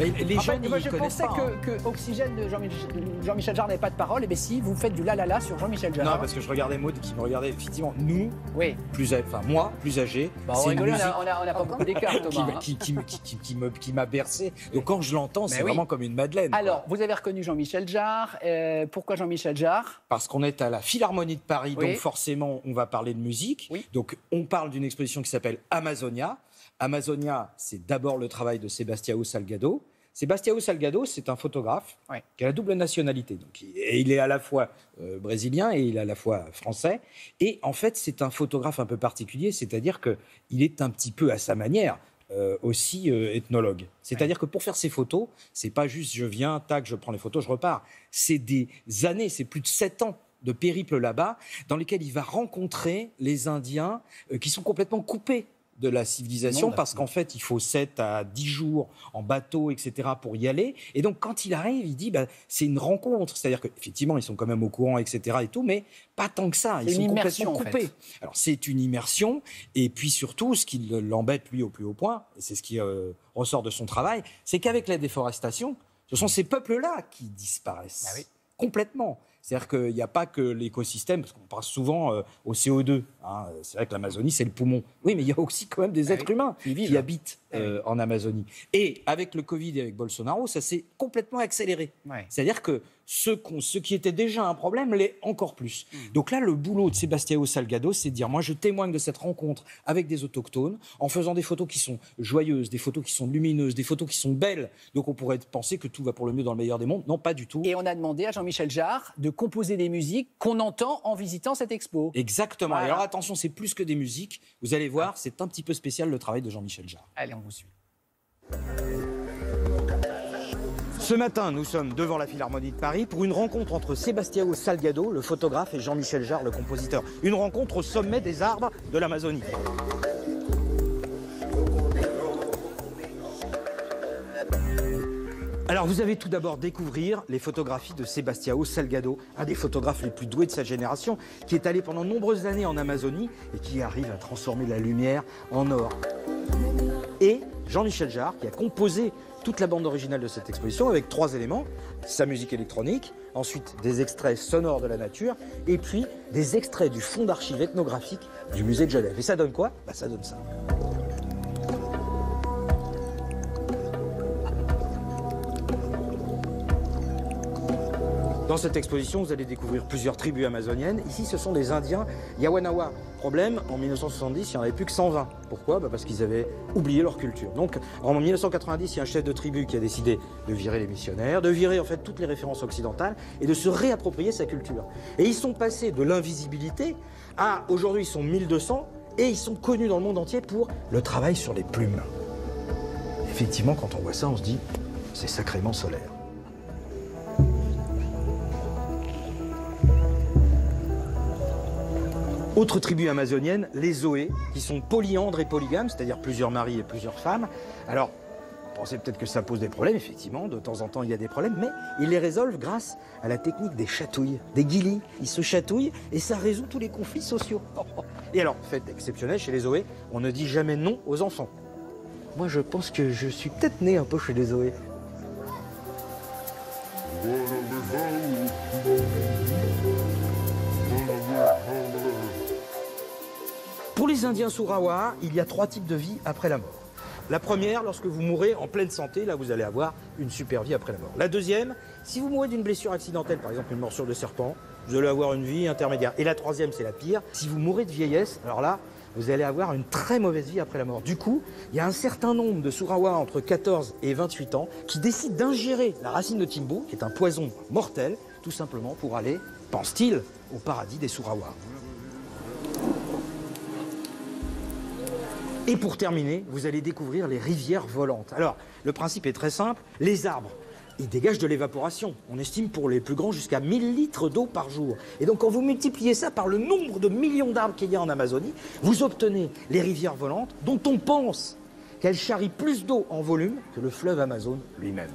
Mais les En fait, jeunes, moi, ils je connaissent pensais pas. hein. que, que Oxygène de Jean-Michel Jarre n'avait pas de parole. Et bien si, vous faites du la la la sur Jean-Michel Jarre. Non, parce que je regardais Maud qui me regardait. Effectivement, nous, Oui. plus âgés, enfin moi, plus âgé, Bah, on on musique a- on a, on a pas beaucoup d'écart, qui, Thomas. m'a- hein. qui, qui, qui, qui- qui qui m'a bercé. Donc quand je l'entends, c'est oui. vraiment comme une madeleine. quoi. Alors, vous avez reconnu Jean-Michel Jarre. euh, pourquoi Jean-Michel Jarre? Parce qu'on est à la Philharmonie de Paris, Oui. donc forcément, on va parler de musique. Oui. Donc, on parle d'une exposition qui s'appelle Amazonia. Amazonia, c'est d'abord le travail de Sebastião Salgado. Sebastião Salgado, c'est un photographe Ouais. qui a la double nationalité. Donc, il- et il est à la fois euh, brésilien et il est à la fois français. Et en fait, c'est un photographe un peu particulier, c'est-à-dire qu'il est un petit peu à sa manière. euh, aussi euh, ethnologue. C'est-à-dire que pour faire ces photos, c'est pas juste je viens, tac, je prends les photos, je repars. C'est des années, c'est plus de sept ans de périple là-bas, dans lesquels il va rencontrer les Indiens euh, qui sont complètement coupés de la civilisation parce qu'en fait il faut 7 à 10 jours en bateau etc pour y aller. Et donc quand il arrive il dit bah, c'est une rencontre. C'est-à-dire qu'effectivement ils sont quand même au courant etc et tout mais pas tant que ça. Ils sont complètement immersion, en fait. coupés alors c'est une immersion. Et puis surtout ce qui l'embête lui au plus haut point et c'est ce qui euh, ressort de son travail c'est qu'avec la déforestation ce sont ces peuples là qui disparaissent Bah oui. complètement c'est-à-dire qu'il n'y a pas que l'écosystème, parce qu'on pense souvent euh, au CO2. hein. C'est vrai que l'Amazonie, c'est le poumon. Oui, mais il y a aussi quand même des Ah êtres oui. humains Qui vivent. qui habitent Ah oui. euh, en Amazonie. Et avec le Covid et avec Bolsonaro, ça s'est complètement accéléré. Ouais. C'est-à-dire que ce, qui était déjà un problème l'est encore plus. Hmm. Donc là, le boulot de Sebastião Salgado, c'est de dire, moi, je témoigne de cette rencontre avec des autochtones, en faisant des photos qui sont joyeuses, des photos qui sont lumineuses, des photos qui sont belles. Donc on pourrait penser que tout va pour le mieux dans le meilleur des mondes. Non, pas du tout. Et on a demandé à Jean-Michel Jarre de composer des musiques qu'on entend en visitant cette expo. Exactement. Voilà. Et alors attention, c'est plus que des musiques. Vous allez voir, c'est un petit peu spécial le travail de Jean-Michel Jarre. Allez, on vous suit. Ce matin, nous sommes devant la Philharmonie de Paris pour une rencontre entre Sebastião Salgado, le photographe, et Jean-Michel Jarre, le compositeur. Une rencontre au sommet des arbres de l'Amazonie. Alors vous allez tout d'abord découvrir les photographies de Sebastião Salgado, un des photographes les plus doués de sa génération, qui est allé pendant nombreuses années en Amazonie et qui arrive à transformer la lumière en or. Et Jean-Michel Jarre, qui a composé toute la bande originale de cette exposition avec trois éléments, sa musique électronique, ensuite des extraits sonores de la nature, et puis des extraits du fonds d'archives ethnographiques du musée de Genève. Et ça donne quoi? Bah, Ça donne ça. Dans cette exposition, vous allez découvrir plusieurs tribus amazoniennes. Ici, ce sont des Indiens Yawanawa. Problème, en 1970, il n'y en avait plus que 120. Pourquoi? Bah Parce qu'ils avaient oublié leur culture. Donc, en 1990, il y a un chef de tribu qui a décidé de virer les missionnaires, de virer en fait toutes les références occidentales et de se réapproprier sa culture. Et ils sont passés de l'invisibilité à aujourd'hui, ils sont 1200 et ils sont connus dans le monde entier pour le travail sur les plumes. Effectivement, quand on voit ça, on se dit, c'est sacrément solaire. Autre tribu amazonienne, les Zoé, qui sont polyandres et polygames, c'est-à-dire plusieurs maris et plusieurs femmes. Alors, vous pensez peut-être que ça pose des problèmes, effectivement, de temps en temps il y a des problèmes, mais ils les résolvent grâce à la technique des chatouilles, des guilis. Ils se chatouillent et ça résout tous les conflits sociaux. Et alors, fait exceptionnel chez les Zoé, on ne dit jamais non aux enfants. Moi, je pense que je suis peut-être né un peu chez les Zoé. Pour les Indiens Surawa, il y a trois types de vie après la mort. La première, lorsque vous mourrez en pleine santé, là vous allez avoir une super vie après la mort. La deuxième, si vous mourrez d'une blessure accidentelle, par exemple une morsure de serpent, vous allez avoir une vie intermédiaire. Et la troisième, c'est la pire, si vous mourrez de vieillesse, alors là, vous allez avoir une très mauvaise vie après la mort. Du coup, il y a un certain nombre de Surawa entre 14 et 28 ans qui décident d'ingérer la racine de Timbu, qui est un poison mortel, tout simplement pour aller, pense-t-il, au paradis des Surawa. Et pour terminer, vous allez découvrir les rivières volantes. Alors, le principe est très simple. Les arbres, ils dégagent de l'évaporation. On estime pour les plus grands jusqu'à 1000 litres d'eau par jour. Et donc, quand vous multipliez ça par le nombre de millions d'arbres qu'il y a en Amazonie, vous obtenez les rivières volantes dont on pense qu'elles charrient plus d'eau en volume que le fleuve Amazon lui-même.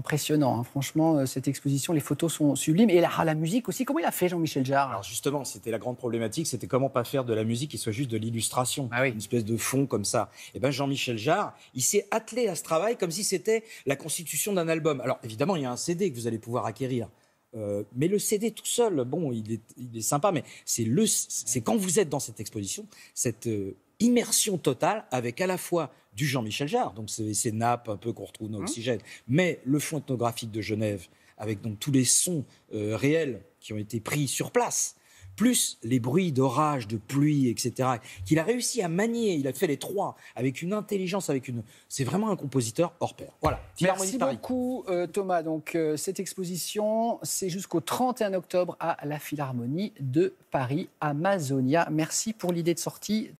Impressionnant, hein. franchement, euh, cette exposition, les photos sont sublimes. Et la, ah, la musique aussi, comment il a fait Jean-Michel Jarre? Alors justement, c'était la grande problématique, c'était comment pas faire de la musique qui soit juste de l'illustration, Ah oui. une espèce de fond comme ça. Et ben Jean-Michel Jarre, il s'est attelé à ce travail comme si c'était la constitution d'un album. Alors évidemment, il y a un CD que vous allez pouvoir acquérir. Euh, mais le CD tout seul, bon, il est, il est sympa, mais c'est le, c'est quand vous êtes dans cette exposition, cette euh, immersion totale avec à la fois du Jean-Michel Jarre, donc c'est ces nappes un peu qu'on retrouve dans Oxygène, mais le fond ethnographique de Genève, avec donc tous les sons euh, réels qui ont été pris sur place, plus les bruits d'orage, de pluie, etc., qu'il a réussi à manier. Il a fait les trois avec une intelligence, avec une. C'est vraiment un compositeur hors pair. Voilà. Merci Paris. beaucoup euh, Thomas. Donc euh, cette exposition, c'est jusqu'au 31 octobre à la Philharmonie de Paris, Amazonia. Merci pour l'idée de sortie.